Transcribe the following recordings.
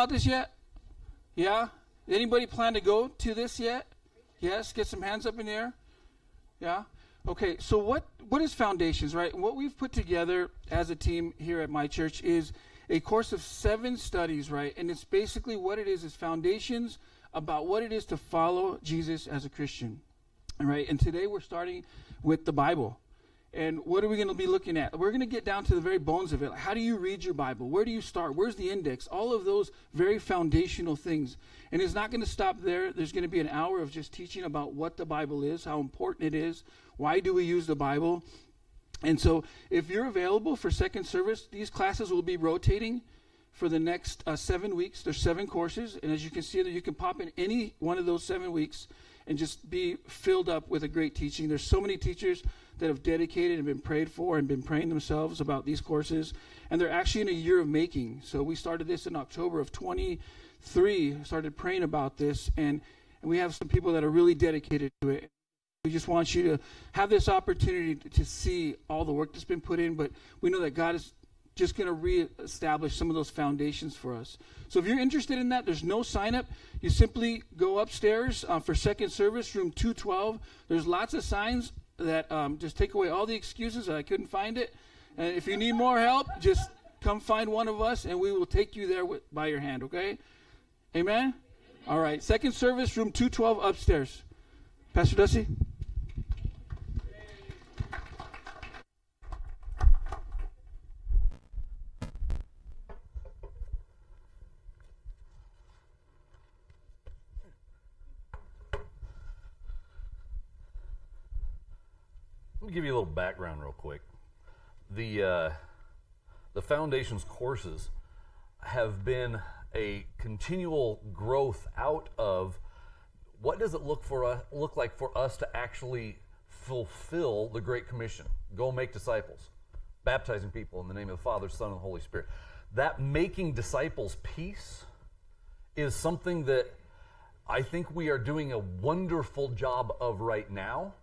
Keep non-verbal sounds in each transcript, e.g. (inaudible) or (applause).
about this yet? Yeah? Anybody plan to go to this yet? Yes? Get some hands up in the air. Yeah? Okay, so what, what is Foundations, right? What we've put together as a team here at my church is a course of seven studies, right? And it's basically what it is is foundations about what it is to follow Jesus as a Christian. Right? And today we're starting with the Bible. And what are we going to be looking at? We're going to get down to the very bones of it. How do you read your Bible? Where do you start? Where's the index? All of those very foundational things. And it's not going to stop there. There's going to be an hour of just teaching about what the Bible is, how important it is, why do we use the Bible. And so, if you're available for second service, these classes will be rotating for the next uh, seven weeks. There's seven courses, and as you can see, that you can pop in any one of those seven weeks and just be filled up with a great teaching. There's so many teachers that have dedicated and been prayed for and been praying themselves about these courses. And they're actually in a year of making. So we started this in October of 23, started praying about this, and, and we have some people that are really dedicated to it. We just want you to have this opportunity to, see all the work that's been put in, but we know that God is just going to reestablish some of those foundations for us. So if you're interested in that, there's no sign up. You simply go upstairs uh, for second service, room 212. There's lots of signs that um, just take away all the excuses that I couldn't find it. And if you need more help, just come find one of us and we will take you there with, by your hand, okay? Amen? All right. Second service, room 212 upstairs. Pastor Dusty? Me give you a little background real quick. The uh, the foundations courses have been a continual growth out of what does it look for us, look like for us to actually fulfill the Great Commission? Go make disciples, baptizing people in the name of the Father, Son, and Holy Spirit. That making disciples piece is something that I think we are doing a wonderful job of right now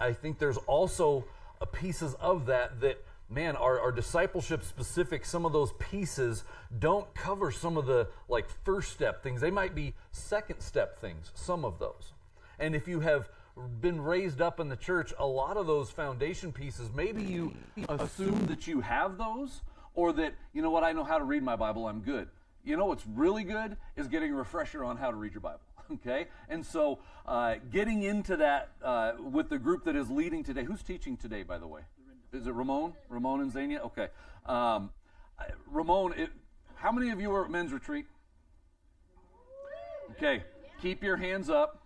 I think there's also pieces of that that man our, our discipleship specific some of those pieces don't cover some of the like first step things. They might be second step things some of those. And if you have been raised up in the church a lot of those foundation pieces maybe you assume that you have those or that you know what i know how to read my bible i'm good. You know what's really good is getting a refresher on how to read your bible (laughs) okay? And so uh, getting into that uh, with the group that is leading today. Who's teaching today, by the way? Is it Ramon? Ramon and Zania? Okay. Um, Ramon, it, how many of you were at men's retreat? Okay. Keep your hands up.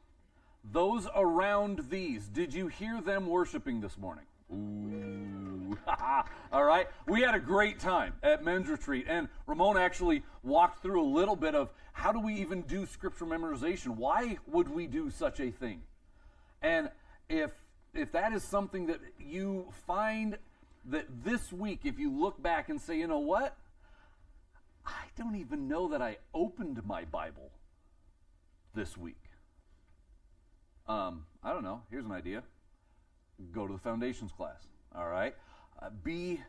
Those around these, did you hear them worshiping this morning? Ooh. (laughs) All right. We had a great time at men's retreat, and Ramon actually walked through a little bit of how do we even do scripture memorization? Why would we do such a thing? And if if that is something that you find that this week, if you look back and say, you know what? I don't even know that I opened my Bible this week. Um, I don't know. Here's an idea go to the foundations class. All right? Uh, be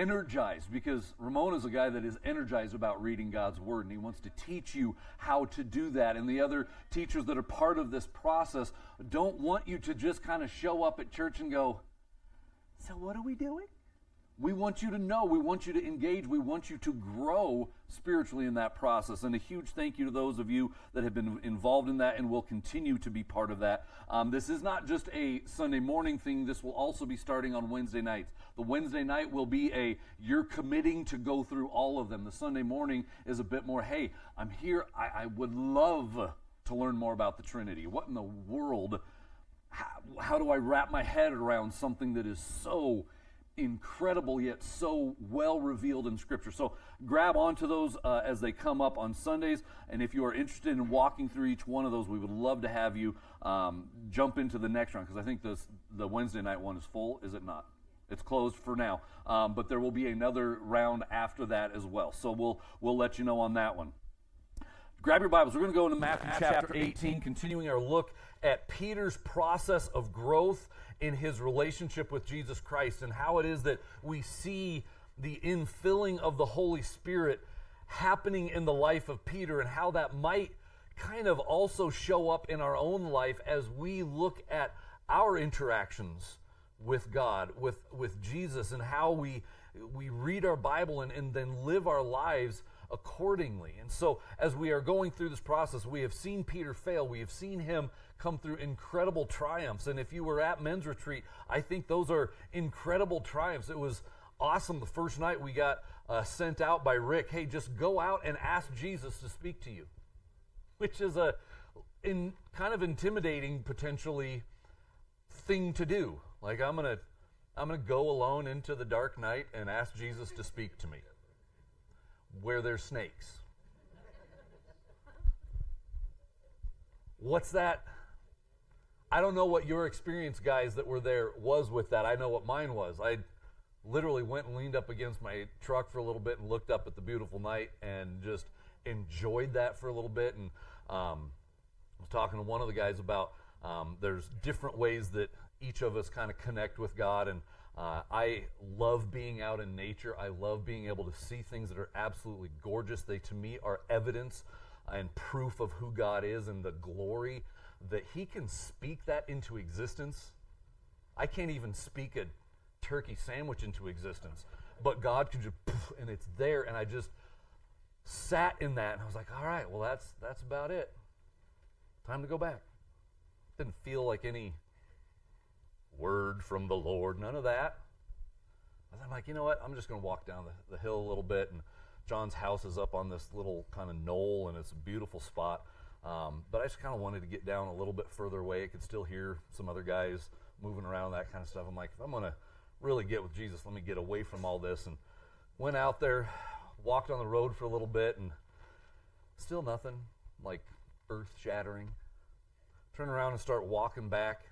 energized because Ramon is a guy that is energized about reading God's Word and he wants to teach you how to do that. And the other teachers that are part of this process don't want you to just kind of show up at church and go, So, what are we doing? We want you to know, we want you to engage, we want you to grow spiritually in that process. And a huge thank you to those of you that have been involved in that and will continue to be part of that. Um, this is not just a Sunday morning thing, this will also be starting on Wednesday nights. The Wednesday night will be a you're committing to go through all of them. The Sunday morning is a bit more, hey, I'm here, I, I would love to learn more about the Trinity. What in the world? How, how do I wrap my head around something that is so incredible yet so well revealed in Scripture. So grab onto those uh, as they come up on Sundays. And if you are interested in walking through each one of those, we would love to have you um, jump into the next round because I think this, the Wednesday night one is full, is it not? It's closed for now, um, but there will be another round after that as well. So we'll we'll let you know on that one. Grab your Bibles. We're going to go into Matthew chapter 18, continuing our look at Peter's process of growth in his relationship with Jesus Christ and how it is that we see the infilling of the Holy Spirit happening in the life of Peter and how that might kind of also show up in our own life as we look at our interactions with God, with, with Jesus, and how we, we read our Bible and, and then live our lives accordingly. And so, as we are going through this process, we have seen Peter fail. We have seen him come through incredible triumphs. And if you were at men's retreat, I think those are incredible triumphs. It was awesome the first night we got uh, sent out by Rick. Hey, just go out and ask Jesus to speak to you, which is a in kind of intimidating potentially thing to do. Like I'm gonna I'm gonna go alone into the dark night and ask Jesus to speak to me where there's snakes. What's that? I don't know what your experience, guys, that were there was with that. I know what mine was. I literally went and leaned up against my truck for a little bit and looked up at the beautiful night and just enjoyed that for a little bit. And um, I was talking to one of the guys about um, there's different ways that each of us kind of connect with God. And uh, I love being out in nature. I love being able to see things that are absolutely gorgeous. They, to me, are evidence and proof of who God is and the glory that He can speak that into existence. I can't even speak a turkey sandwich into existence, but God can just, and it's there. And I just sat in that, and I was like, all right, well, that's that's about it. Time to go back. Didn't feel like any word from the Lord, none of that. I'm like, you know what? I'm just going to walk down the, the hill a little bit. And John's house is up on this little kind of knoll, and it's a beautiful spot. Um, but I just kind of wanted to get down a little bit further away. I could still hear some other guys moving around, that kind of stuff. I'm like, if I'm going to really get with Jesus, let me get away from all this. And went out there, walked on the road for a little bit, and still nothing like earth shattering. Turn around and start walking back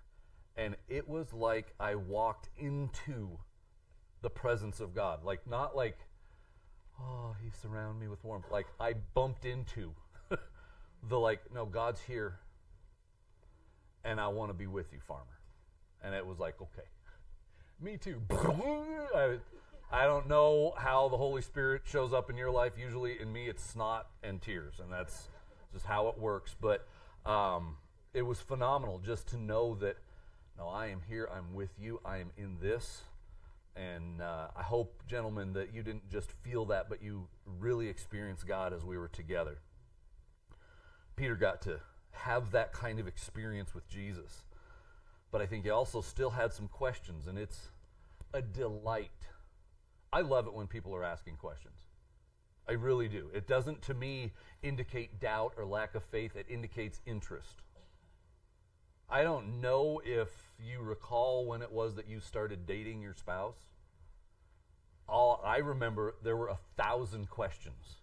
and it was like I walked into the presence of God. Like, not like, oh, he surrounded me with warmth. Like, I bumped into (laughs) the, like, no, God's here, and I want to be with you, farmer. And it was like, okay, (laughs) me too. (laughs) I, I don't know how the Holy Spirit shows up in your life. Usually, in me, it's snot and tears, and that's just how it works. But um, it was phenomenal just to know that no, I am here. I'm with you. I am in this. And uh, I hope, gentlemen, that you didn't just feel that, but you really experienced God as we were together. Peter got to have that kind of experience with Jesus. But I think he also still had some questions, and it's a delight. I love it when people are asking questions. I really do. It doesn't, to me, indicate doubt or lack of faith, it indicates interest. I don't know if you recall when it was that you started dating your spouse. All I remember there were a thousand questions.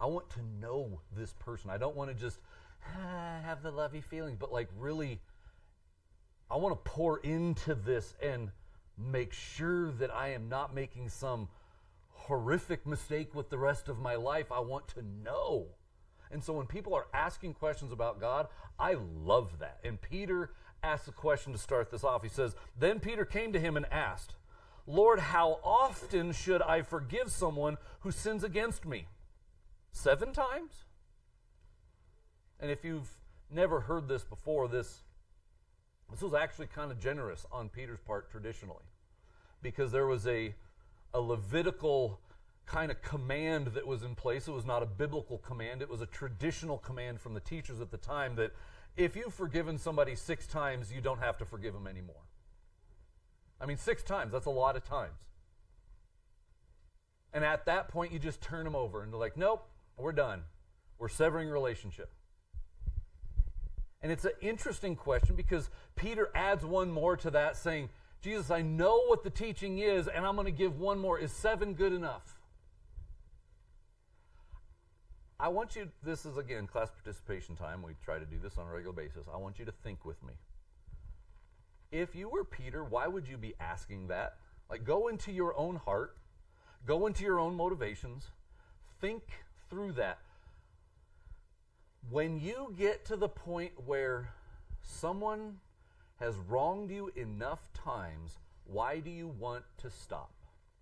I want to know this person. I don't want to just ah, have the lovey feelings, but like really, I want to pour into this and make sure that I am not making some horrific mistake with the rest of my life. I want to know. And so when people are asking questions about God, I love that. And Peter asks a question to start this off. He says, Then Peter came to him and asked, Lord, how often should I forgive someone who sins against me? Seven times? And if you've never heard this before, this, this was actually kind of generous on Peter's part traditionally. Because there was a, a Levitical kind of command that was in place. It was not a biblical command, it was a traditional command from the teachers at the time that if you've forgiven somebody six times, you don't have to forgive them anymore. I mean, six times, that's a lot of times. And at that point, you just turn them over and they're like, nope, we're done. We're severing relationship. And it's an interesting question because Peter adds one more to that, saying, Jesus, I know what the teaching is, and I'm going to give one more. Is seven good enough? I want you, this is again class participation time. We try to do this on a regular basis. I want you to think with me. If you were Peter, why would you be asking that? Like, go into your own heart, go into your own motivations, think through that. When you get to the point where someone has wronged you enough times, why do you want to stop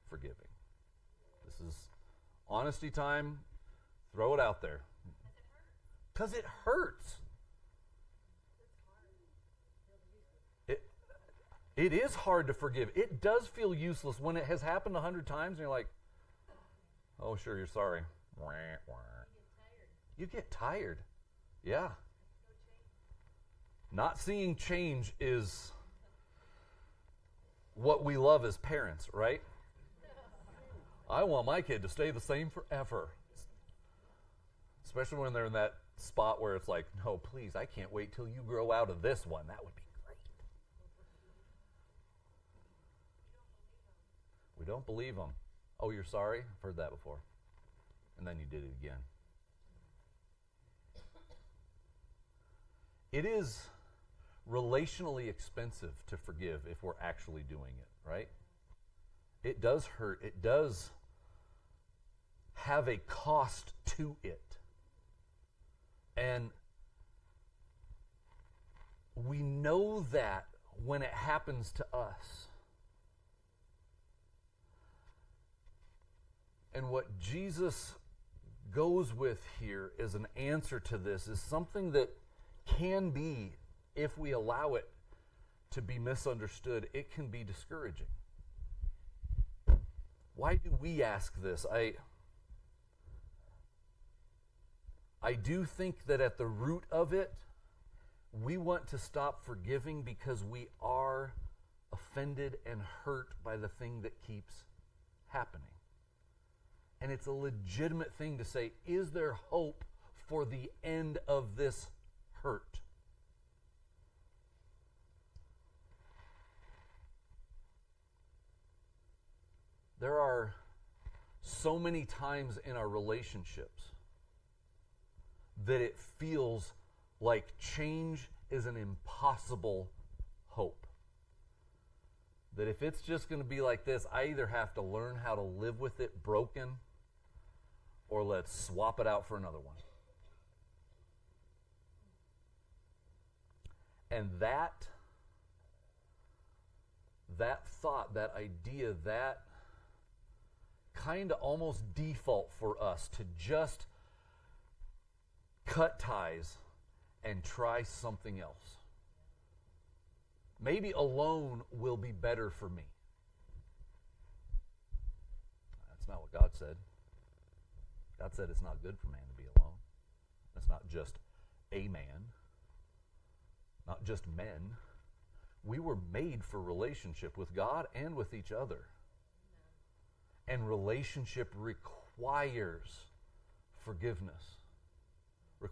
forgiving? This is honesty time. Throw it out there. Because it hurts. It, it is hard to forgive. It does feel useless when it has happened a hundred times and you're like, oh, sure, you're sorry. You get tired. Yeah. Not seeing change is what we love as parents, right? I want my kid to stay the same forever. Especially when they're in that spot where it's like, no, please, I can't wait till you grow out of this one. That would be great. We don't believe them. Oh, you're sorry? I've heard that before. And then you did it again. It is relationally expensive to forgive if we're actually doing it, right? It does hurt. It does have a cost to it. And we know that when it happens to us. And what Jesus goes with here as an answer to this is something that can be, if we allow it to be misunderstood, it can be discouraging. Why do we ask this? I I do think that at the root of it, we want to stop forgiving because we are offended and hurt by the thing that keeps happening. And it's a legitimate thing to say, is there hope for the end of this hurt? There are so many times in our relationships that it feels like change is an impossible hope. That if it's just going to be like this, I either have to learn how to live with it broken or let's swap it out for another one. And that that thought, that idea, that kind of almost default for us to just cut ties and try something else. Maybe alone will be better for me. That's not what God said. God said it's not good for man to be alone. It's not just a man, not just men. We were made for relationship with God and with each other. And relationship requires forgiveness.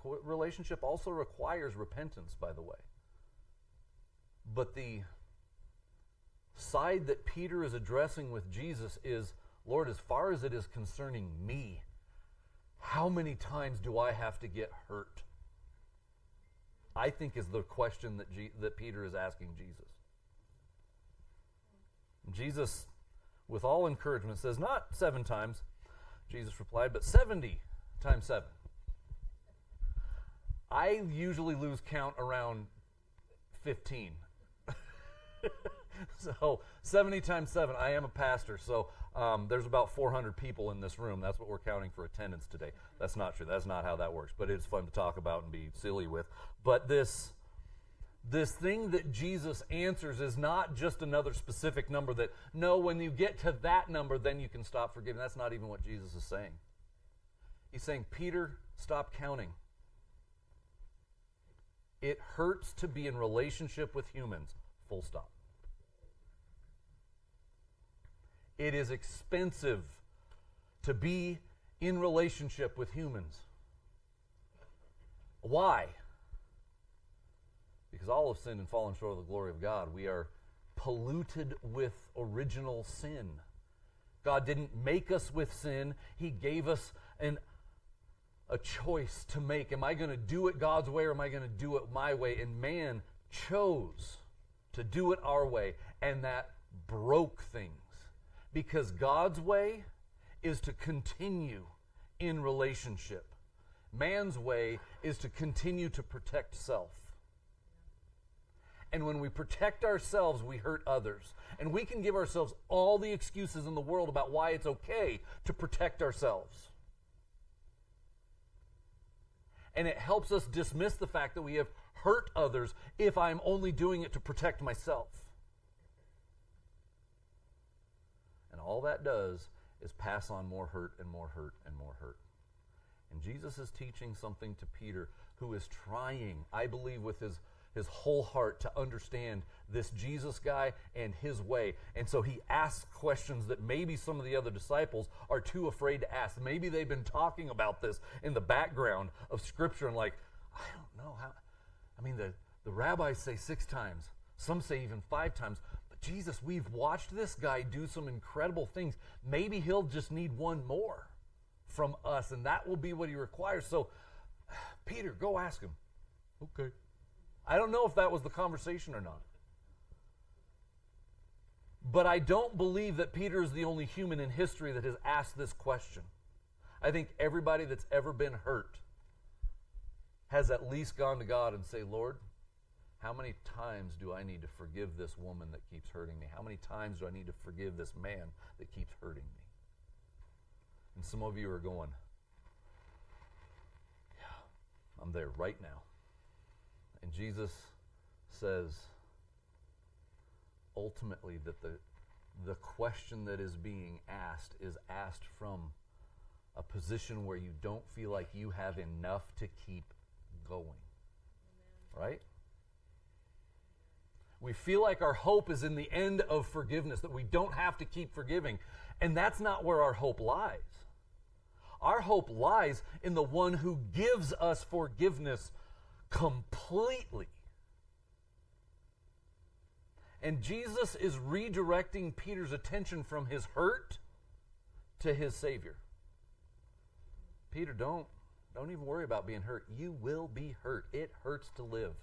Relationship also requires repentance, by the way. But the side that Peter is addressing with Jesus is Lord, as far as it is concerning me, how many times do I have to get hurt? I think is the question that, G- that Peter is asking Jesus. Jesus, with all encouragement, says, Not seven times, Jesus replied, but 70 times seven. I usually lose count around 15. (laughs) so 70 times 7. I am a pastor, so um, there's about 400 people in this room. That's what we're counting for attendance today. That's not true. That's not how that works, but it's fun to talk about and be silly with. But this this thing that Jesus answers is not just another specific number that no when you get to that number then you can stop forgiving. That's not even what Jesus is saying. He's saying, "Peter, stop counting." It hurts to be in relationship with humans, full stop. It is expensive to be in relationship with humans. Why? Because all have sinned and fallen short of the glory of God. We are polluted with original sin. God didn't make us with sin, He gave us an a choice to make. Am I going to do it God's way or am I going to do it my way? And man chose to do it our way, and that broke things. Because God's way is to continue in relationship, man's way is to continue to protect self. And when we protect ourselves, we hurt others. And we can give ourselves all the excuses in the world about why it's okay to protect ourselves. And it helps us dismiss the fact that we have hurt others if I'm only doing it to protect myself. And all that does is pass on more hurt and more hurt and more hurt. And Jesus is teaching something to Peter who is trying, I believe, with his, his whole heart to understand this Jesus guy and his way. And so he asks questions that maybe some of the other disciples are too afraid to ask. Maybe they've been talking about this in the background of Scripture and, like, I don't know how. I mean, the, the rabbis say six times, some say even five times. But Jesus, we've watched this guy do some incredible things. Maybe he'll just need one more from us, and that will be what he requires. So, (sighs) Peter, go ask him. Okay. I don't know if that was the conversation or not. But I don't believe that Peter is the only human in history that has asked this question. I think everybody that's ever been hurt has at least gone to God and say, Lord, how many times do I need to forgive this woman that keeps hurting me? How many times do I need to forgive this man that keeps hurting me? And some of you are going, Yeah, I'm there right now. And Jesus says, ultimately, that the, the question that is being asked is asked from a position where you don't feel like you have enough to keep going. Amen. Right? We feel like our hope is in the end of forgiveness, that we don't have to keep forgiving. And that's not where our hope lies. Our hope lies in the one who gives us forgiveness completely. And Jesus is redirecting Peter's attention from his hurt to his Savior. Peter, don't, don't even worry about being hurt. You will be hurt. It hurts to live.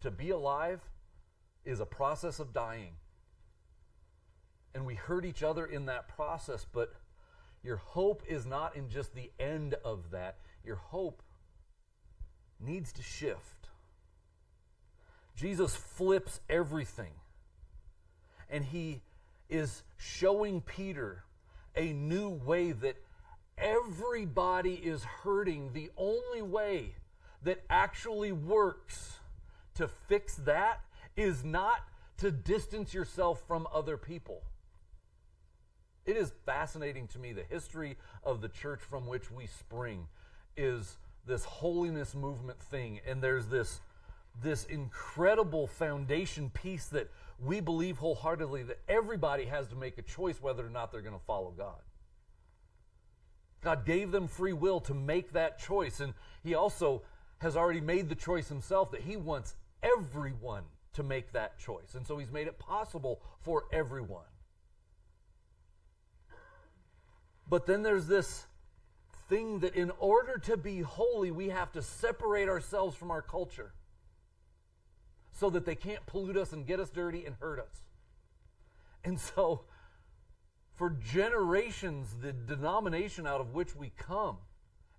To be alive is a process of dying. And we hurt each other in that process, but your hope is not in just the end of that. Your hope needs to shift. Jesus flips everything. And he is showing Peter a new way that everybody is hurting. The only way that actually works to fix that is not to distance yourself from other people. It is fascinating to me the history of the church from which we spring is this holiness movement thing and there's this this incredible foundation piece that we believe wholeheartedly that everybody has to make a choice whether or not they're going to follow God. God gave them free will to make that choice and he also has already made the choice himself that he wants everyone to make that choice. And so he's made it possible for everyone. But then there's this thing that in order to be holy, we have to separate ourselves from our culture so that they can't pollute us and get us dirty and hurt us. And so, for generations, the denomination out of which we come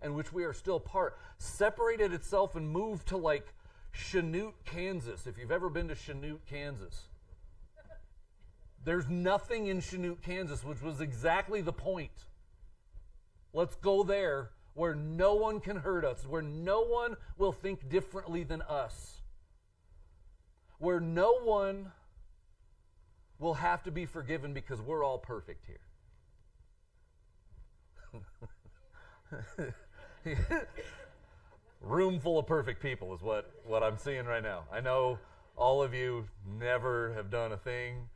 and which we are still part separated itself and moved to like Chanute, Kansas. If you've ever been to Chanute, Kansas, there's nothing in Chanute, Kansas, which was exactly the point. Let's go there where no one can hurt us, where no one will think differently than us, where no one will have to be forgiven because we're all perfect here. (laughs) Room full of perfect people is what, what I'm seeing right now. I know all of you never have done a thing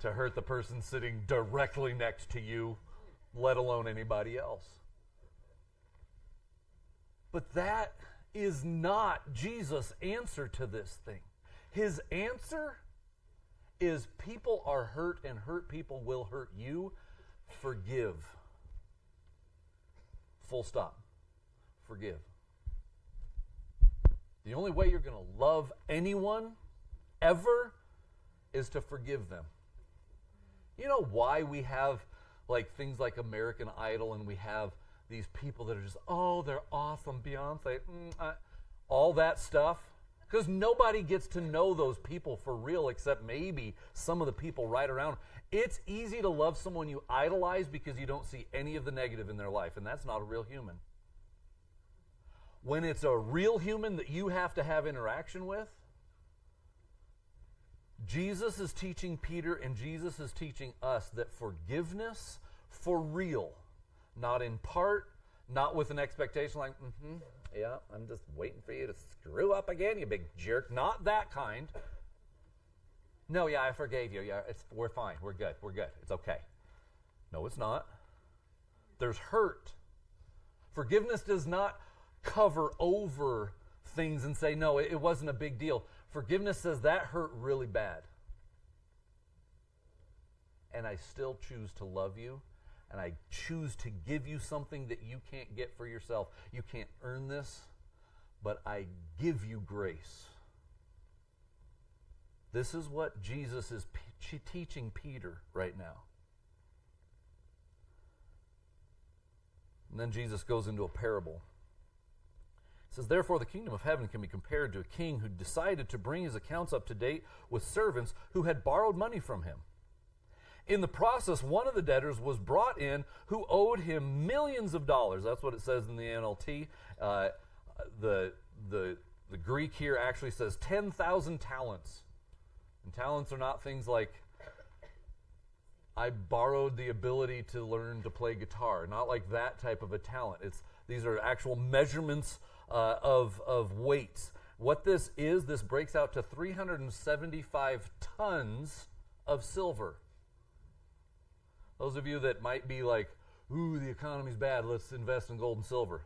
to hurt the person sitting directly next to you, let alone anybody else. But that is not Jesus' answer to this thing. His answer is people are hurt and hurt people will hurt you. Forgive. Full stop. Forgive. The only way you're going to love anyone ever is to forgive them. You know why we have like things like American Idol and we have these people that are just, oh, they're awesome, Beyonce, mm, I, all that stuff. Because nobody gets to know those people for real except maybe some of the people right around. It's easy to love someone you idolize because you don't see any of the negative in their life, and that's not a real human. When it's a real human that you have to have interaction with, Jesus is teaching Peter and Jesus is teaching us that forgiveness for real, not in part, not with an expectation like, mm-hmm, yeah, I'm just waiting for you to screw up again, you big jerk. Not that kind. No, yeah, I forgave you. Yeah, it's, we're fine. We're good. We're good. It's okay. No, it's not. There's hurt. Forgiveness does not cover over things and say, no, it, it wasn't a big deal. Forgiveness says that hurt really bad. And I still choose to love you and I choose to give you something that you can't get for yourself. You can't earn this, but I give you grace. This is what Jesus is p- teaching Peter right now. And then Jesus goes into a parable. He says, Therefore, the kingdom of heaven can be compared to a king who decided to bring his accounts up to date with servants who had borrowed money from him. In the process, one of the debtors was brought in who owed him millions of dollars. That's what it says in the NLT. Uh, the, the, the Greek here actually says 10,000 talents. And talents are not things like I borrowed the ability to learn to play guitar, not like that type of a talent. It's, these are actual measurements uh, of, of weights. What this is, this breaks out to 375 tons of silver. Those of you that might be like, ooh, the economy's bad, let's invest in gold and silver.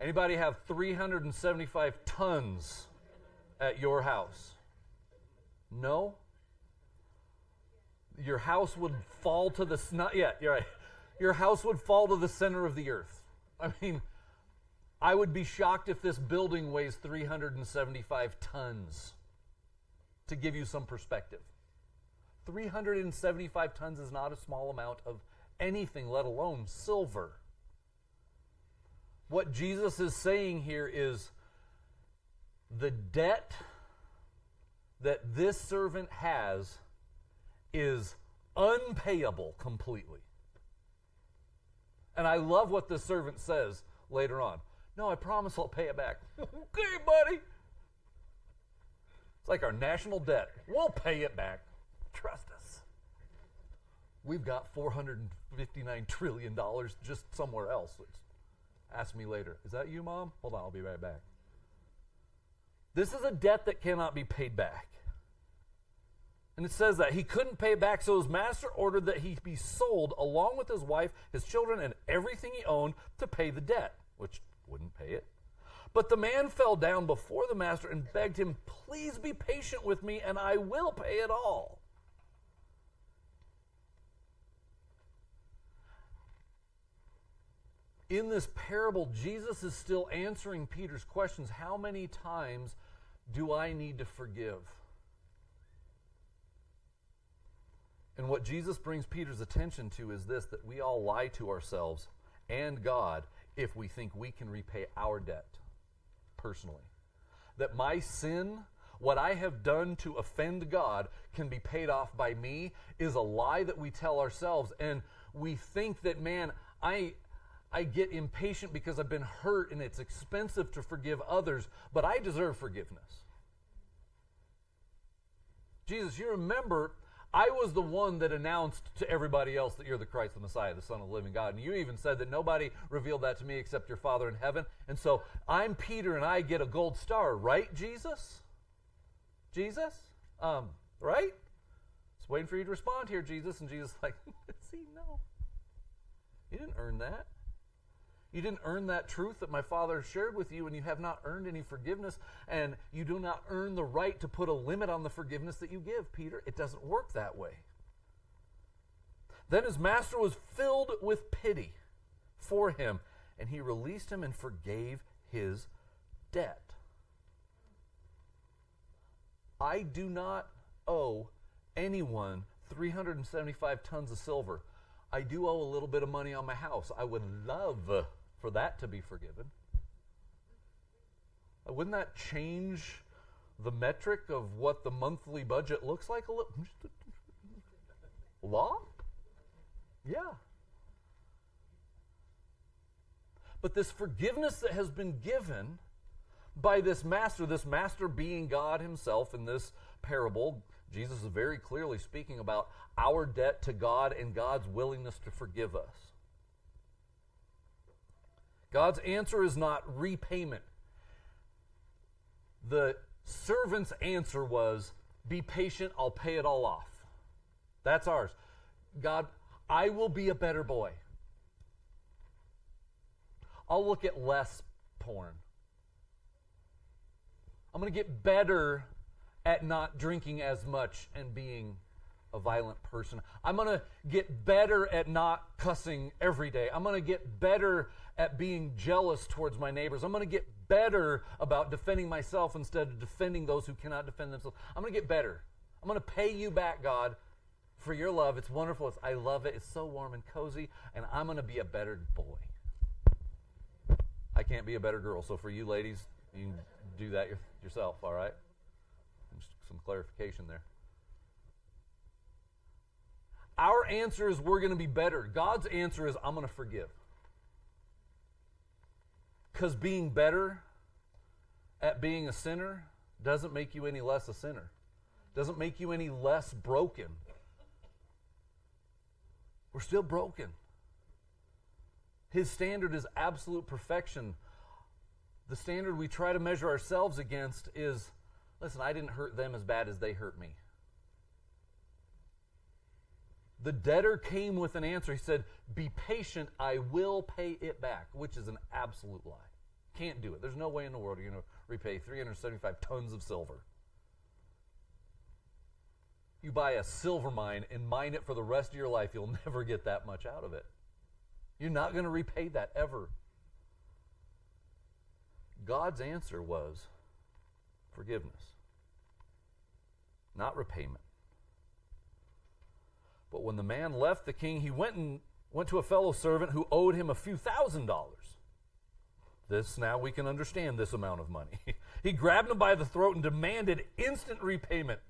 Anybody have 375 tons at your house? No? Your house would fall to the not yet, you're right. Your house would fall to the center of the earth. I mean, I would be shocked if this building weighs 375 tons. To give you some perspective. 375 tons is not a small amount of anything, let alone silver. What Jesus is saying here is the debt that this servant has is unpayable completely. And I love what the servant says later on. No, I promise I'll pay it back. (laughs) okay, buddy. It's like our national debt. We'll pay it back. Trust us. We've got $459 trillion just somewhere else. Ask me later. Is that you, Mom? Hold on, I'll be right back. This is a debt that cannot be paid back. And it says that he couldn't pay back, so his master ordered that he be sold along with his wife, his children, and everything he owned to pay the debt, which wouldn't pay it. But the man fell down before the master and begged him, Please be patient with me, and I will pay it all. In this parable, Jesus is still answering Peter's questions. How many times do I need to forgive? And what Jesus brings Peter's attention to is this that we all lie to ourselves and God if we think we can repay our debt personally. That my sin, what I have done to offend God, can be paid off by me is a lie that we tell ourselves. And we think that, man, I, I get impatient because I've been hurt and it's expensive to forgive others, but I deserve forgiveness. Jesus, you remember I was the one that announced to everybody else that you're the Christ, the Messiah, the Son of the living God. And you even said that nobody revealed that to me except your Father in heaven. And so I'm Peter and I get a gold star, right, Jesus? Jesus? Um, right? Just waiting for you to respond here, Jesus. And Jesus like, (laughs) see, no. You didn't earn that. You didn't earn that truth that my Father shared with you, and you have not earned any forgiveness, and you do not earn the right to put a limit on the forgiveness that you give, Peter. It doesn't work that way. Then his master was filled with pity for him, and he released him and forgave his debt. I do not owe anyone 375 tons of silver. I do owe a little bit of money on my house. I would love for that to be forgiven. Uh, wouldn't that change the metric of what the monthly budget looks like a little law? Yeah. But this forgiveness that has been given by this master, this master being God himself in this parable, Jesus is very clearly speaking about our debt to God and God's willingness to forgive us. God's answer is not repayment. The servant's answer was, Be patient, I'll pay it all off. That's ours. God, I will be a better boy. I'll look at less porn. I'm going to get better at not drinking as much and being a violent person. I'm going to get better at not cussing every day. I'm going to get better at being jealous towards my neighbors. I'm going to get better about defending myself instead of defending those who cannot defend themselves. I'm going to get better. I'm going to pay you back, God, for your love. It's wonderful. It's, I love it. It's so warm and cozy, and I'm going to be a better boy. I can't be a better girl. So for you ladies, you can do that yourself, all right? Just some clarification there. Our answer is we're going to be better. God's answer is I'm going to forgive. Because being better at being a sinner doesn't make you any less a sinner, doesn't make you any less broken. We're still broken. His standard is absolute perfection. The standard we try to measure ourselves against is listen, I didn't hurt them as bad as they hurt me. The debtor came with an answer. He said, Be patient, I will pay it back, which is an absolute lie. Can't do it. There's no way in the world you're going to repay 375 tons of silver. You buy a silver mine and mine it for the rest of your life, you'll (laughs) never get that much out of it. You're not going to repay that ever. God's answer was forgiveness, not repayment. But when the man left the king, he went and went to a fellow servant who owed him a few thousand dollars. This now we can understand this amount of money. (laughs) he grabbed him by the throat and demanded instant repayment.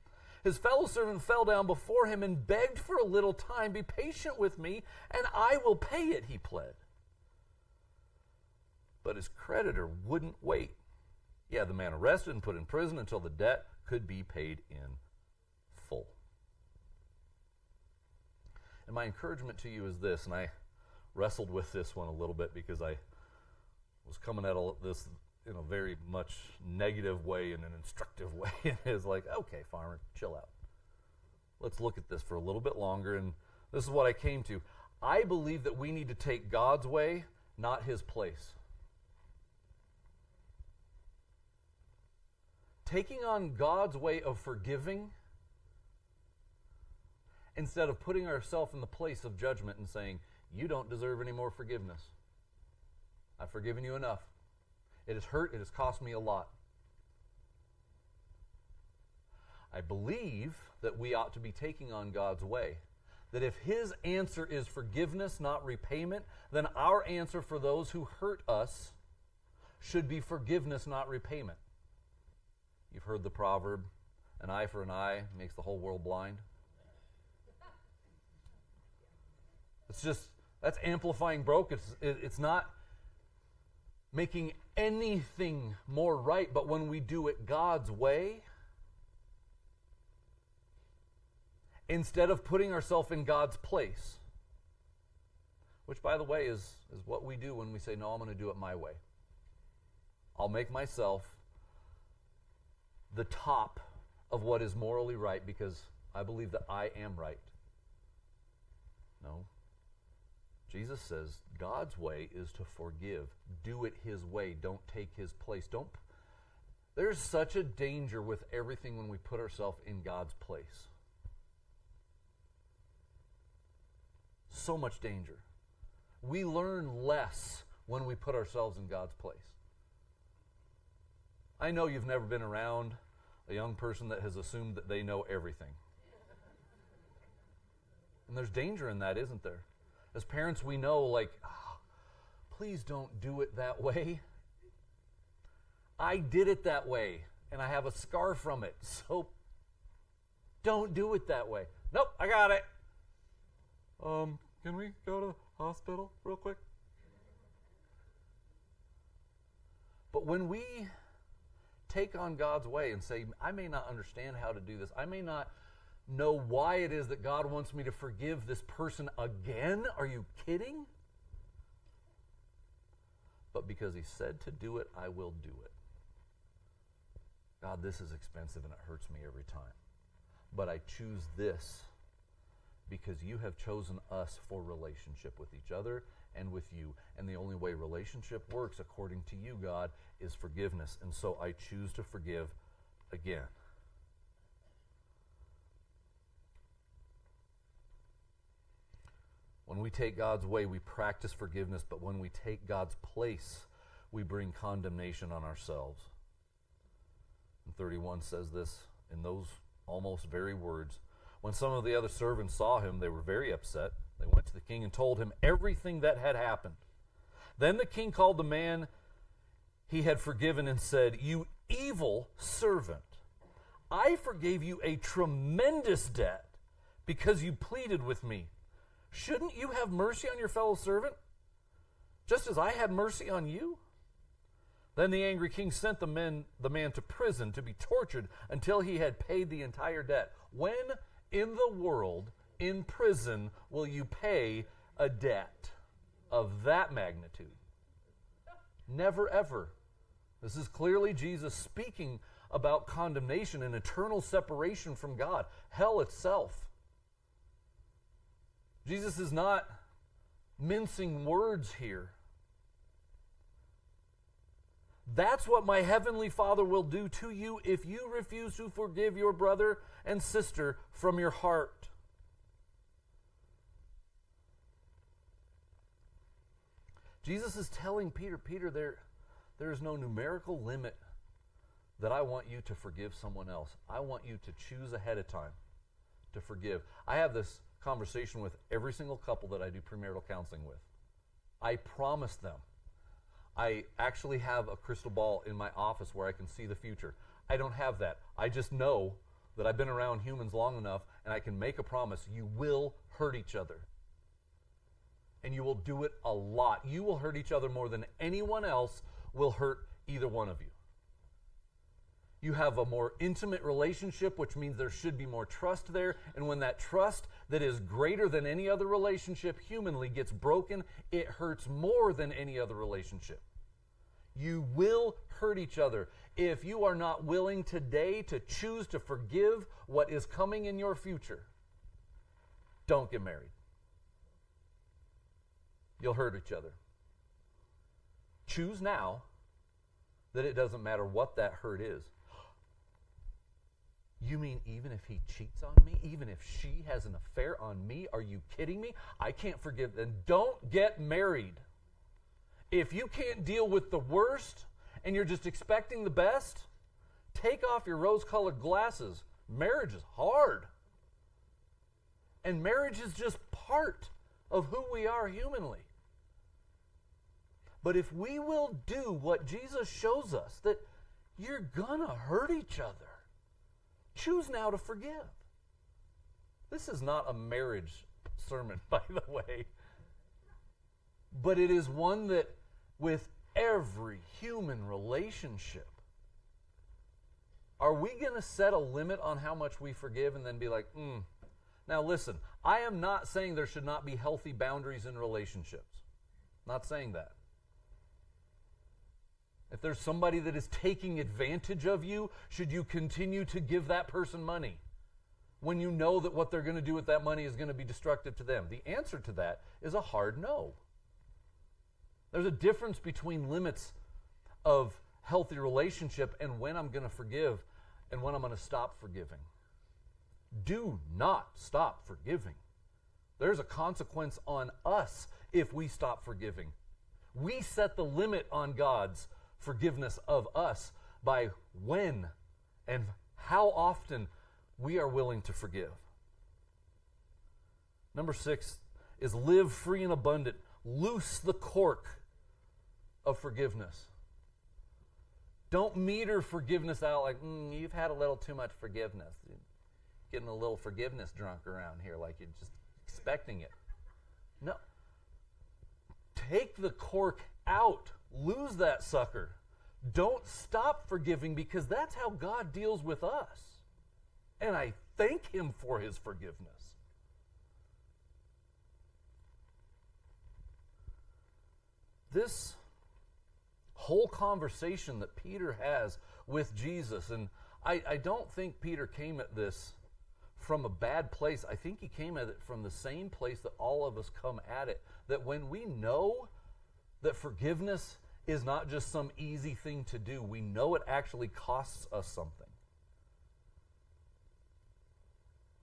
His fellow servant fell down before him and begged for a little time. Be patient with me, and I will pay it, he pled. But his creditor wouldn't wait. He had the man arrested and put in prison until the debt could be paid in full. And my encouragement to you is this, and I wrestled with this one a little bit because I was coming at all this in a very much negative way and an instructive (laughs) way. and it's like, okay, farmer, chill out. Let's look at this for a little bit longer. And this is what I came to. I believe that we need to take God's way, not his place. Taking on God's way of forgiving instead of putting ourselves in the place of judgment and saying, You don't deserve any more forgiveness. I've forgiven you enough. It has hurt, it has cost me a lot. I believe that we ought to be taking on God's way. That if His answer is forgiveness, not repayment, then our answer for those who hurt us should be forgiveness, not repayment. You've heard the proverb an eye for an eye makes the whole world blind. It's just, that's amplifying broke. It's, it, it's not making anything more right, but when we do it God's way, instead of putting ourselves in God's place, which, by the way, is, is what we do when we say, No, I'm going to do it my way. I'll make myself the top of what is morally right because I believe that I am right. No, Jesus says God's way is to forgive. Do it his way. Don't take his place. Don't There's such a danger with everything when we put ourselves in God's place. So much danger. We learn less when we put ourselves in God's place. I know you've never been around a young person that has assumed that they know everything. And there's danger in that, isn't there? As parents, we know, like, oh, please don't do it that way. I did it that way, and I have a scar from it. (laughs) So don't do it that way. Nope, I got it. Um, can we go to the hospital real quick? But when we take on God's way and say, I may not understand how to do this, I may not know why it is that God wants me to forgive this person again. Are you kidding? But because He said to do it, I will do it. God, this is expensive and it hurts me every time. But I choose this because you have chosen us for relationship with each other and with you. And the only way relationship works, according to you, God, is forgiveness. And so I choose to forgive again. When we take God's way, we practice forgiveness, but when we take God's place, we bring condemnation on ourselves. And 31 says this in those almost very words. When some of the other servants saw him, they were very upset. They went to the king and told him everything that had happened. Then the king called the man he had forgiven and said, You evil servant, I forgave you a tremendous debt because you pleaded with me. Shouldn't you have mercy on your fellow servant, just as I had mercy on you? Then the angry king sent the, men, the man to prison to be tortured until he had paid the entire debt. When in the world, in prison, will you pay a debt of that magnitude? Never, ever. This is clearly Jesus speaking about condemnation and eternal separation from God, hell itself. Jesus is not mincing words here. That's what my heavenly Father will do to you if you refuse to forgive your brother and sister from your heart. Jesus is telling Peter, Peter, there, there is no numerical limit that I want you to forgive someone else. I want you to choose ahead of time to forgive. I have this conversation with every single couple that I do premarital counseling with. I promise them I actually have a crystal ball in my office where I can see the future. I don't have that. I just know that I've been around humans long enough and I can make a promise you will hurt each other. And you will do it a lot. You will hurt each other more than anyone else will hurt either one of you. You have a more intimate relationship, which means there should be more trust there. And when that trust that is greater than any other relationship humanly gets broken, it hurts more than any other relationship. You will hurt each other. If you are not willing today to choose to forgive what is coming in your future, don't get married. You'll hurt each other. Choose now that it doesn't matter what that hurt is. You mean even if he cheats on me? Even if she has an affair on me? Are you kidding me? I can't forgive. Then don't get married. If you can't deal with the worst and you're just expecting the best, take off your rose colored glasses. Marriage is hard. And marriage is just part of who we are humanly. But if we will do what Jesus shows us, that you're going to hurt each other Choose now to forgive. This is not a marriage sermon, (laughs) by the way, but it is one that, with every human relationship, are we going to set a limit on how much we forgive and then be like, mm. Now, listen, I am not saying there should not be healthy boundaries in relationships. Not saying that. If there's somebody that is taking advantage of you, should you continue to give that person money when you know that what they're going to do with that money is going to be destructive to them? The answer to that is a hard no. There's a difference between limits of healthy relationship and when I'm going to forgive and when I'm going to stop forgiving. Do not stop forgiving. There's a consequence on us if we stop forgiving. We set the limit on God's forgiveness of us by when and how often we are willing to forgive. Number six is live free and abundant. Loose the cork of forgiveness. Don't meter forgiveness out like, mm, you've had a little too much forgiveness. You're getting a little forgiveness drunk around here, like you're just expecting it. No. Take the cork out, lose that sucker. Don't stop forgiving because that's how God deals with us. And I thank Him for His forgiveness. This whole conversation that Peter has with Jesus, and I, I don't think Peter came at this from a bad place. I think he came at it from the same place that all of us come at it. That when we know that forgiveness is not just some easy thing to do, we know it actually costs us something.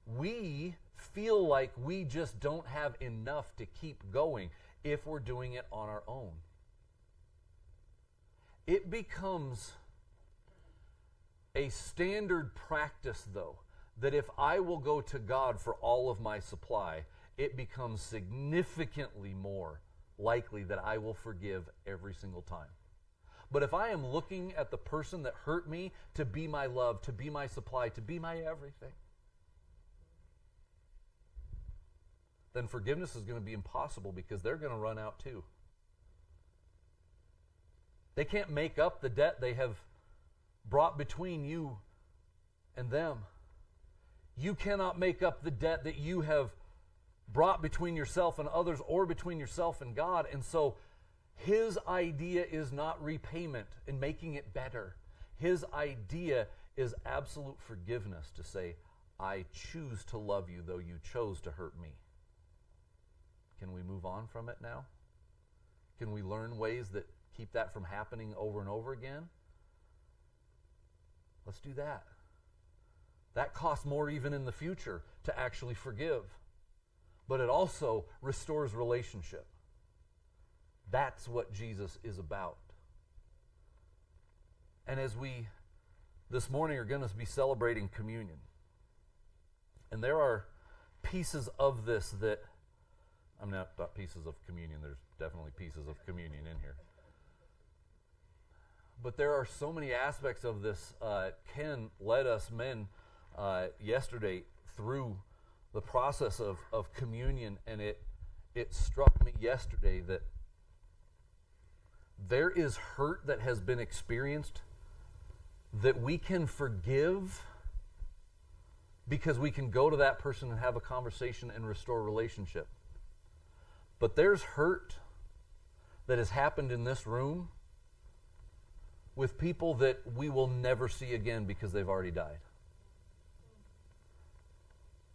We feel like we just don't have enough to keep going if we're doing it on our own. It becomes a standard practice, though, that if I will go to God for all of my supply, it becomes significantly more likely that I will forgive every single time. But if I am looking at the person that hurt me to be my love, to be my supply, to be my everything, then forgiveness is going to be impossible because they're going to run out too. They can't make up the debt they have brought between you and them. You cannot make up the debt that you have brought between yourself and others or between yourself and God. And so his idea is not repayment and making it better. His idea is absolute forgiveness to say, I choose to love you though you chose to hurt me. Can we move on from it now? Can we learn ways that keep that from happening over and over again? Let's do that. That costs more even in the future to actually forgive. But it also restores relationship. That's what Jesus is about. And as we this morning are going to be celebrating communion, and there are pieces of this that I'm not, not pieces of communion, there's definitely pieces of communion in here. But there are so many aspects of this. Uh, Ken led us men uh, yesterday through the process of, of communion, and it, it struck me yesterday that there is hurt that has been experienced that we can forgive because we can go to that person and have a conversation and restore relationship. But there's hurt that has happened in this room with people that we will never see again because they've already died.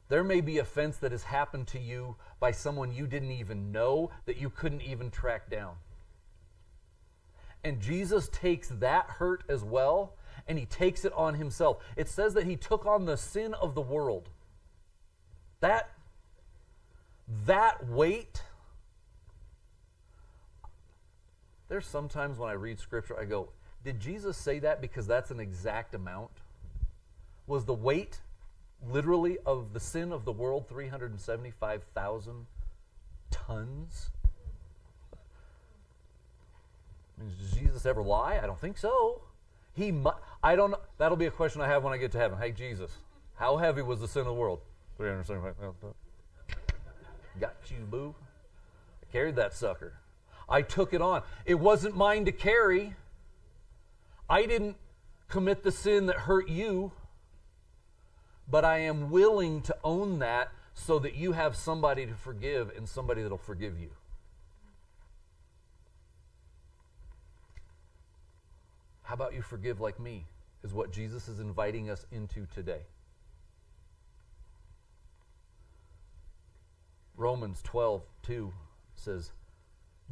There may be offense that has happened to you by someone you didn't even know that you couldn't even track down. And Jesus takes that hurt as well and he takes it on himself. It says that he took on the sin of the world. That that weight There's sometimes when I read scripture I go, did Jesus say that because that's an exact amount? Was the weight literally of the sin of the world 375,000 tons? Does Jesus ever lie? I don't think so. He I don't. That'll be a question I have when I get to heaven. Hey, Jesus, how heavy was the sin of the world? 375,000 Got you, boo. I carried that sucker. I took it on. It wasn't mine to carry. I didn't commit the sin that hurt you, but I am willing to own that so that you have somebody to forgive and somebody that'll forgive you. How about you forgive like me? Is what Jesus is inviting us into today. Romans 12, 2 says,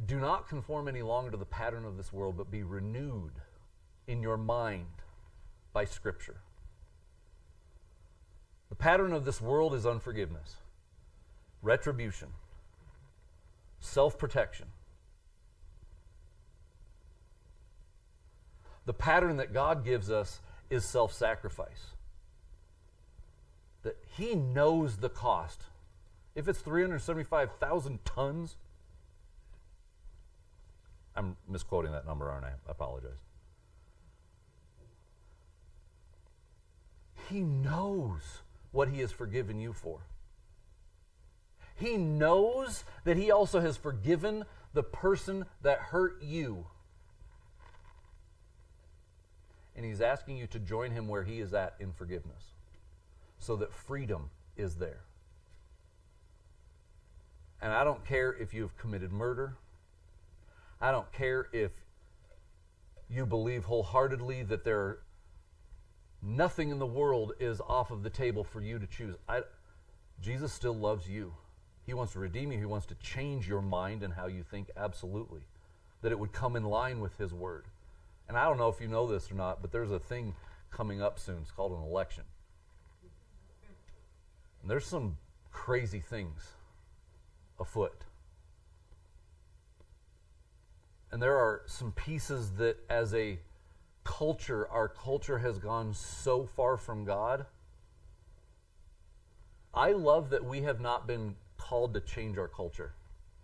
Do not conform any longer to the pattern of this world, but be renewed in your mind by Scripture. The pattern of this world is unforgiveness, retribution, self protection. The pattern that God gives us is self sacrifice. That He knows the cost. If it's 375,000 tons, I'm misquoting that number, aren't I? I apologize. He knows what He has forgiven you for. He knows that He also has forgiven the person that hurt you. And He's asking you to join Him where He is at in forgiveness so that freedom is there. And I don't care if you've committed murder. I don't care if you believe wholeheartedly that there nothing in the world is off of the table for you to choose. I, Jesus still loves you. He wants to redeem you. He wants to change your mind and how you think absolutely. That it would come in line with his word. And I don't know if you know this or not, but there's a thing coming up soon. It's called an election. And there's some crazy things afoot. And there are some pieces that, as a culture, our culture has gone so far from God. I love that we have not been called to change our culture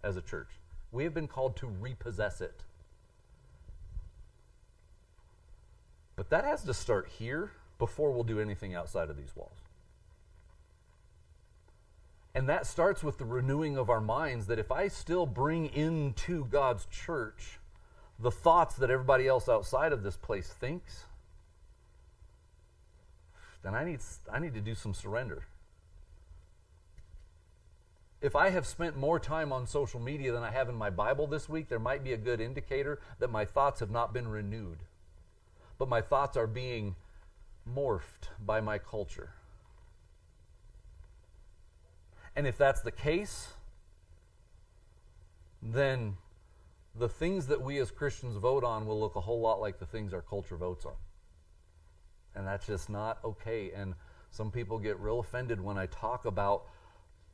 as a church, we have been called to repossess it. But that has to start here before we'll do anything outside of these walls. And that starts with the renewing of our minds that if I still bring into God's church the thoughts that everybody else outside of this place thinks, then I need, I need to do some surrender. If I have spent more time on social media than I have in my Bible this week, there might be a good indicator that my thoughts have not been renewed. But my thoughts are being morphed by my culture. And if that's the case, then the things that we as Christians vote on will look a whole lot like the things our culture votes on. And that's just not okay. And some people get real offended when I talk about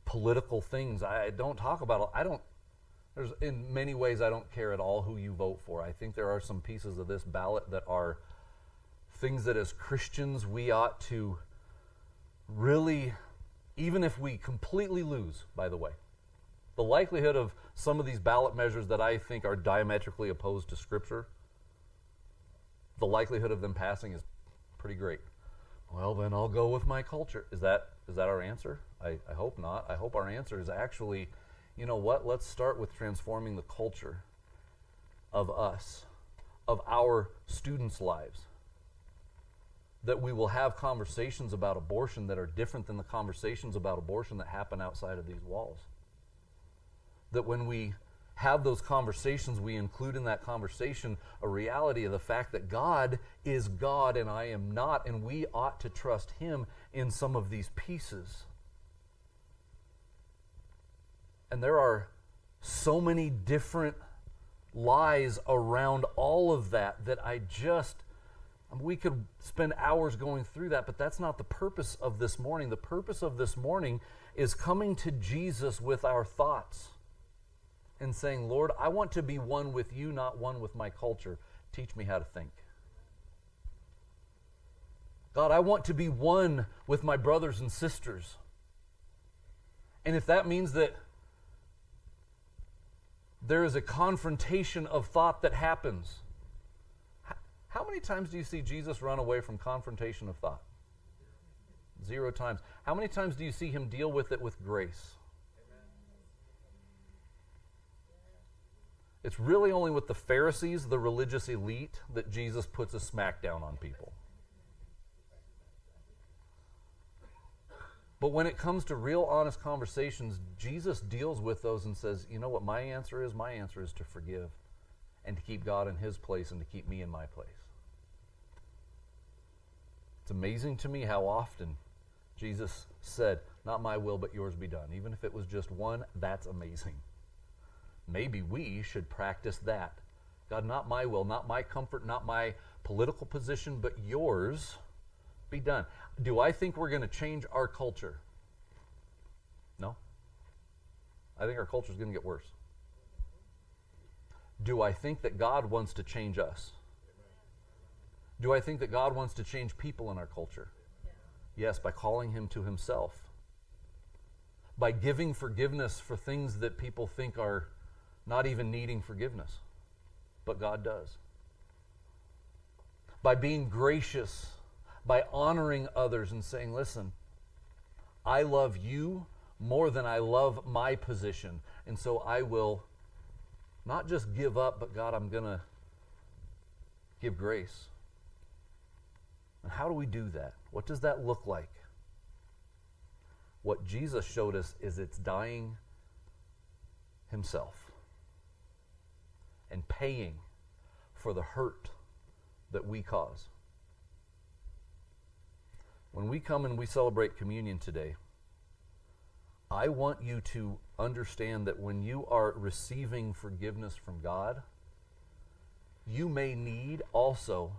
political things. I don't talk about, I don't, there's in many ways I don't care at all who you vote for. I think there are some pieces of this ballot that are things that as Christians we ought to really even if we completely lose, by the way. The likelihood of some of these ballot measures that I think are diametrically opposed to Scripture, the likelihood of them passing is pretty great. Well, then I'll go with my culture. Is that is that our answer? I, I hope not. I hope our answer is actually, you know what? Let's start with transforming the culture of us, of our students' lives that we will have conversations about abortion that are different than the conversations about abortion that happen outside of these walls. That when we have those conversations, we include in that conversation a reality of the fact that God is God and I am not, and we ought to trust Him in some of these pieces. And there are so many different lies around all of that that I just we could spend hours going through that, but that's not the purpose of this morning. The purpose of this morning is coming to Jesus with our thoughts and saying, Lord, I want to be one with you, not one with my culture. Teach me how to think. God, I want to be one with my brothers and sisters. And if that means that there is a confrontation of thought that happens, how many times do you see Jesus run away from confrontation of thought? Zero times. How many times do you see him deal with it with grace? It's really only with the Pharisees, the religious elite, that Jesus puts a smackdown on people. But when it comes to real honest conversations, Jesus deals with those and says, you know what my answer is? My answer is to forgive and to keep God in his place and to keep me in my place. It's amazing to me how often Jesus said, Not my will, but yours be done. Even if it was just one, that's amazing. Maybe we should practice that. God, not my will, not my comfort, not my political position, but yours be done. Do I think we're going to change our culture? No. I think our culture is going to get worse. Do I think that God wants to change us? Do I think that God wants to change people in our culture? Yes, by calling him to himself. By giving forgiveness for things that people think are not even needing forgiveness, but God does. By being gracious, by honoring others and saying, listen, I love you more than I love my position. And so I will not just give up, but God, I'm going to give grace. And how do we do that? What does that look like? What Jesus showed us is it's dying himself and paying for the hurt that we cause. When we come and we celebrate communion today, I want you to understand that when you are receiving forgiveness from God, you may need also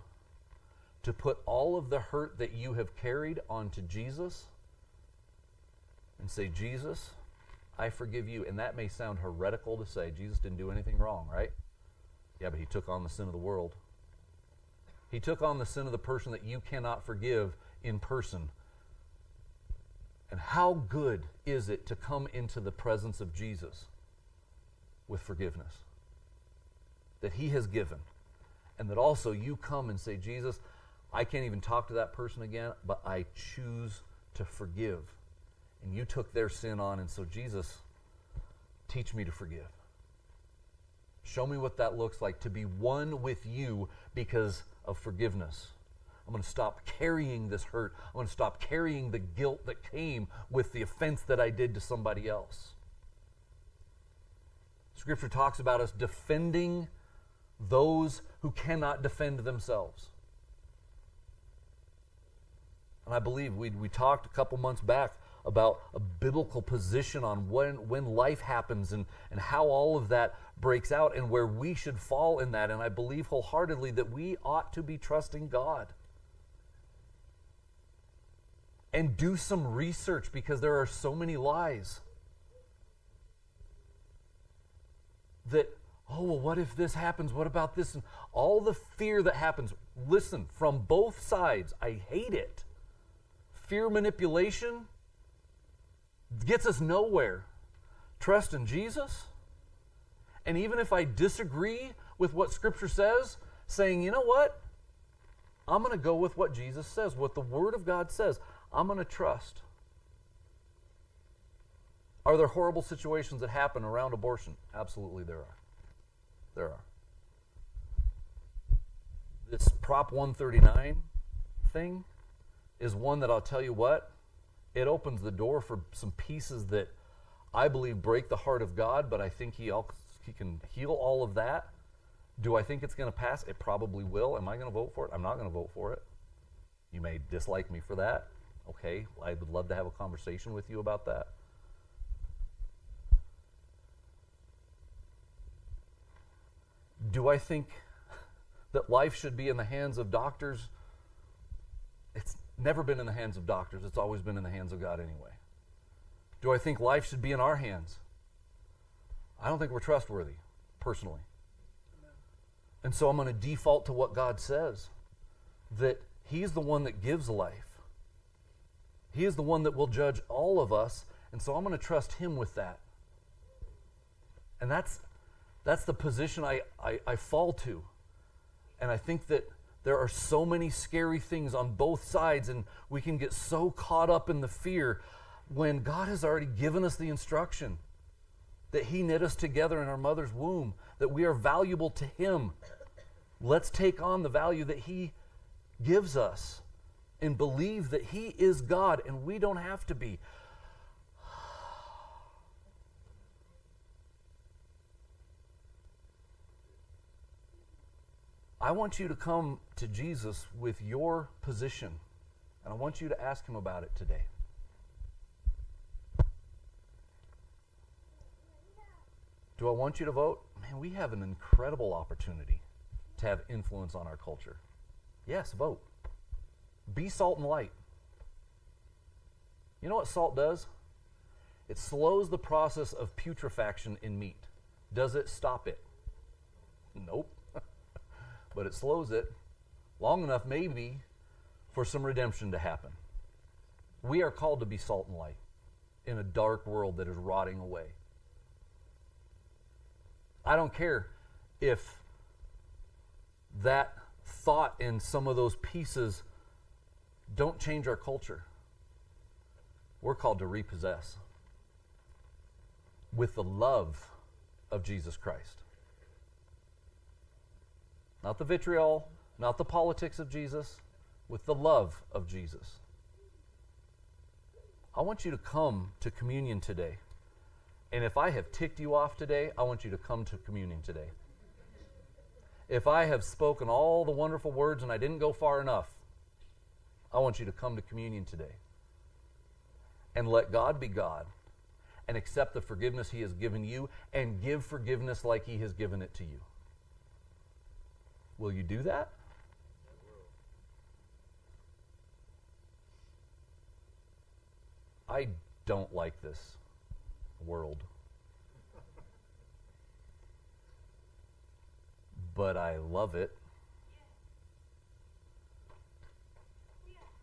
to put all of the hurt that you have carried onto Jesus and say, Jesus, I forgive you. And that may sound heretical to say. Jesus didn't do anything wrong, right? Yeah, but he took on the sin of the world. He took on the sin of the person that you cannot forgive in person. And how good is it to come into the presence of Jesus with forgiveness that he has given? And that also you come and say, Jesus, I can't even talk to that person again, but I choose to forgive. And you took their sin on, and so Jesus, teach me to forgive. Show me what that looks like to be one with you because of forgiveness. I'm going to stop carrying this hurt. I'm going to stop carrying the guilt that came with the offense that I did to somebody else. Scripture talks about us defending those who cannot defend themselves. And I believe we, we talked a couple months back about a biblical position on when, when life happens and, and how all of that breaks out and where we should fall in that. And I believe wholeheartedly that we ought to be trusting God. And do some research because there are so many lies. That, oh, well, what if this happens? What about this? And all the fear that happens. Listen, from both sides, I hate it. Fear manipulation gets us nowhere. Trust in Jesus. And even if I disagree with what Scripture says, saying, you know what? I'm going to go with what Jesus says, what the Word of God says. I'm going to trust. Are there horrible situations that happen around abortion? Absolutely, there are. There are. This Prop 139 thing is one that I'll tell you what, it opens the door for some pieces that I believe break the heart of God, but I think He, he can heal all of that. Do I think it's going to pass? It probably will. Am I going to vote for it? I'm not going to vote for it. You may dislike me for that. Okay, I would love to have a conversation with you about that. Do I think that life should be in the hands of doctors? Never been in the hands of doctors, it's always been in the hands of God anyway. Do I think life should be in our hands? I don't think we're trustworthy, personally. And so I'm going to default to what God says that He's the one that gives life. He is the one that will judge all of us, and so I'm going to trust Him with that. And that's, that's the position I, I, I fall to. And I think that there are so many scary things on both sides, and we can get so caught up in the fear when God has already given us the instruction that He knit us together in our mother's womb, that we are valuable to Him. Let's take on the value that He gives us and believe that He is God and we don't have to be. I want you to come to Jesus with your position, and I want you to ask Him about it today. Do I want you to vote? Man, we have an incredible opportunity to have influence on our culture. Yes, vote. Be salt and light. You know what salt does? It slows the process of putrefaction in meat. Does it stop it? Nope. But it slows it long enough, maybe, for some redemption to happen. We are called to be salt and light in a dark world that is rotting away. I don't care if that thought and some of those pieces Don't change our culture. We're called to repossess with the love of Jesus Christ. Not the vitriol, not the politics of Jesus, with the love of Jesus. I want you to come to communion today. And if I have ticked you off today, I want you to come to communion today. If I have spoken all the wonderful words and I didn't go far enough, I want you to come to communion today. And let God be God and accept the forgiveness He has given you and give forgiveness like He has given it to you. Will you do that? I don't like this world. But I love it.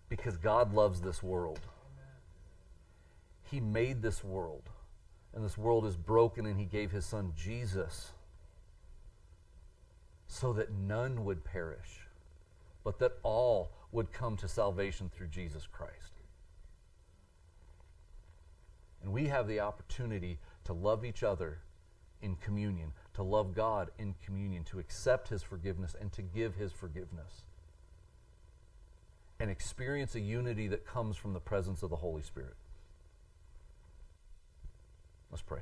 Because God loves this world. He made this world. And this world is broken, and He gave His Son Jesus so that none would perish, but that all would come to salvation through Jesus Christ. And we have the opportunity to love each other in communion, to love God in communion, to accept His forgiveness and to give His forgiveness. And experience a unity that comes from the presence of the Holy Spirit. Let's pray.